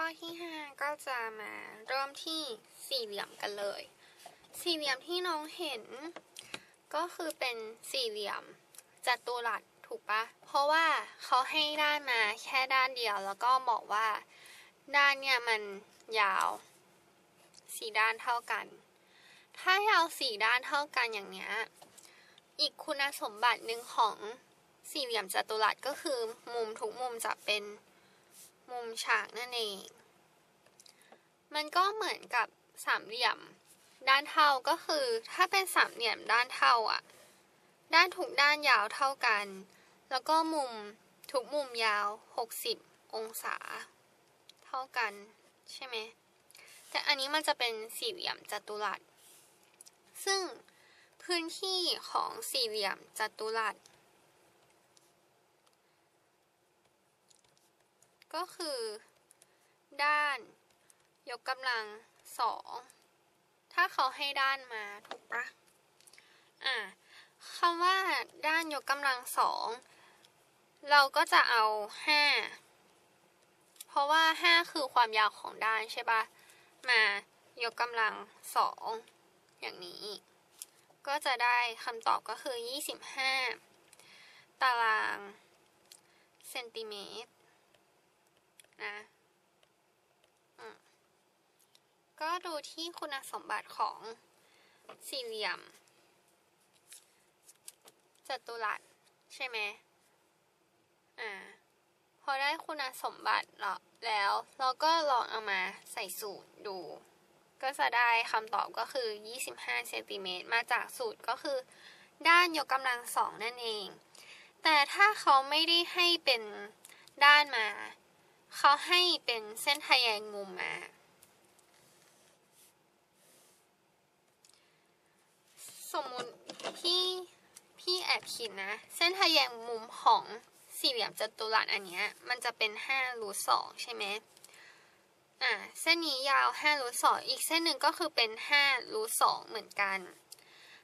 ข้อที่ 5 ก็จะมาเริ่มที่สี่เหลี่ยมกันเลย สี่เหลี่ยมที่น้องเห็น ก็คือเป็นสี่เหลี่ยมจัตุรัสถูกปะเพราะว่าเขาให้ด้านมาแค่ด้านเดียวแล้วก็บอกว่าด้านเนี่ยมันยาวสี่ด้านเท่ากัน ถ้ายาวสี่ด้านเท่ากันอย่างเนี้ย อีกคุณสมบัติหนึ่งของสี่เหลี่ยมจัตุรัสก็คือมุมทุกมุมจะเป็น มุมฉากนั่นเอง มันก็เหมือนกับสามเหลี่ยม ด้านเท่าก็คือถ้าเป็นสามเหลี่ยมด้านเท่าอะ ด้านทุกด้านยาวเท่ากัน แล้วก็มุมทุกมุมยาว 60 องศา เท่ากัน ใช่ไหม แต่อันนี้มันจะเป็นสี่เหลี่ยมจัตุรัส ซึ่งพื้นที่ของสี่เหลี่ยมจัตุรัส ก็คือ ด้าน ยกกำลังสองถ้าเขาให้ด้านมาถูกปะอะคำว่าด้านยกกำลังสองเราก็จะเอาห้าเพราะว่าห้าคือความยาวของด้านใช่ปะมายกกำลังสองอย่างนี้ ก็จะได้คำตอบก็คือ 25 ตารางเซนติเมตร นะก็ดูที่คุณสมบัติของสี่เหลี่ยมจัตุรัสใช่ไหมอ่า พอได้คุณสมบัติแล้ว เราก็ลองเอามาใส่สูตรดู ก็จะได้คำตอบก็คือ 25เซนติเมตรมาจากสูตรก็คือด้านยกกำลังสองนั่นเอง แต่ถ้าเขาไม่ได้ให้เป็นด้านมา เขาให้เป็นเส้นทแยงมุมมา สมมุติพี่พี่แอบคิดนะ เส้นทแยงมุมของสี่เหลี่ยมจัตุรัสอันเนี้ยมันจะเป็น5รูทสองใช่ไหมอ่าเส้นนี้ยาว5รูทสองอีกเส้นหนึ่งก็คือเป็น5รูทสองเหมือนกัน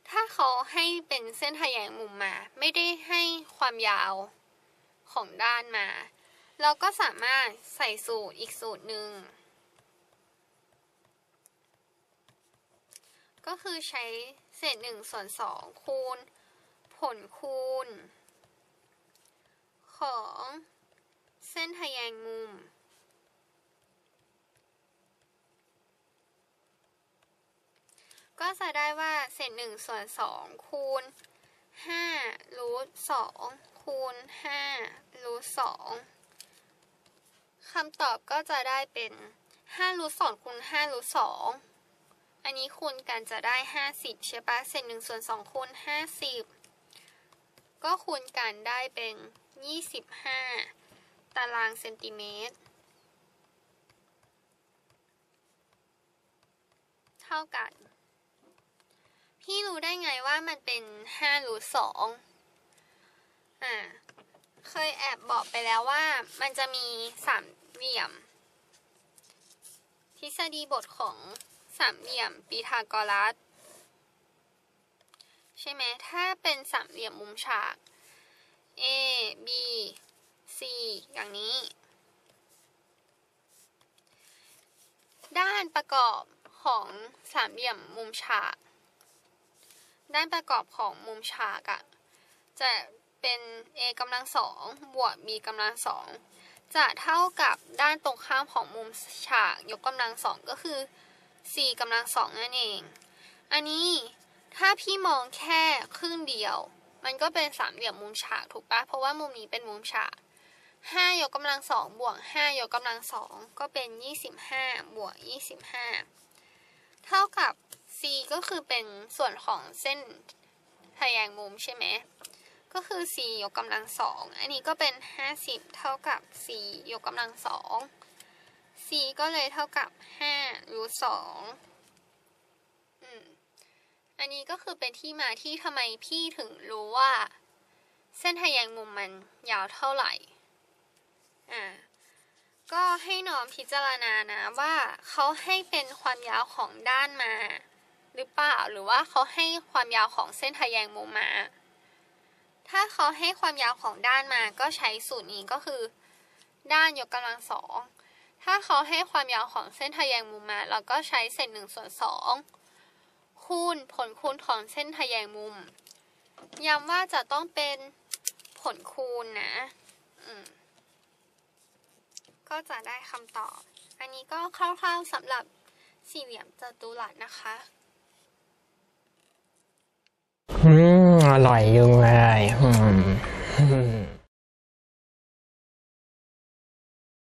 ถ้าเขาให้เป็นเส้นทแยงมุมมา ไม่ได้ให้ความยาวของด้านมา เราก็สามารถใส่สูตรอีกสูตรหนึ่ง ก็คือใช้เศษหนึ่งส่วนสองคูณ ผลคูณ ของเส้นทแยงมุม ก็จะได้ว่าเศษหนึ่งส่วนสองคูณห้ารูทสองคูณห้ารูทสอง คำตอบก็จะได้เป็นห้ารูทสองคูณห้ารูทสองอันนี้คูณกันจะได้ห้าสิบใช่ปะเศษหนึ่งส่วนสองคูณห้าสิบก็คูณกันได้เป็นยี่สิบห้าตารางเซนติเมตร เท่ากัน พี่รู้ได้ไงว่ามันเป็น5รูทสองอ่า เคยแอบบอกไปแล้วว่ามันจะมีสามเหลี่ยม ทฤษฎีบทของสามเหลี่ยมปีทากรัสใช่ไหมถ้าเป็นสามเหลี่ยมมุมฉาก A B C อย่างนี้ ด้านประกอบของสามเหลี่ยมมุมฉาก ด้านประกอบของมุมฉากอะจะ เป็น a กำลังสองบวก b กำลังสองจะเท่ากับด้านตรงข้ามของมุมฉากยกกำลังสองก็คือ c กำลังสองนั่นเอง อันนี้ถ้าพี่มองแค่ครึ่งเดียว มันก็เป็นสามเหลี่ยมมุมฉากถูกปะเพราะว่ามุมนี้เป็นมุมฉากห้ายกกำลังสองบวกห้ายกกำลังสองก็เป็นยี่สิบห้าบวกยี่สิบห้าเท่ากับ c ก็คือเป็นส่วนของเส้นทแยงมุมใช่ไหม ก็คือ c ยกกำลังสอง อันนี้ก็เป็น 50 เท่ากับ c ยกกำลังสอง c ก็เลยเท่ากับ5รูทสองอันนี้ก็คือเป็นที่มาที่ทำไมพี่ถึงรู้ว่า เส้นทแยงมุมมันยาวเท่าไหร่ อ่า ก็ให้น้องพิจารณานะว่าเขาให้เป็นความยาวของด้านมา หรือเปล่า หรือว่าเขาให้ความยาวของเส้นทแยงมุมมา ถ้าเขาให้ความยาวของด้านมาก็ใช้สูตรนี้ก็คือ ด้านยกกำลังสองถ้าเขาให้ความยาวของเส้นทะแยงมุมมา เราก็ใช้เศษหนึ่งส่วนสองคูณผลคูณของเส้นทะแยงมุม ย้ำว่าจะต้องเป็นผลคูณนะก็จะได้คำตอบ อันนี้ก็คร่าวๆสำหรับสี่เหลี่ยมจัตุรัสนะคะ อร่อยจังเลย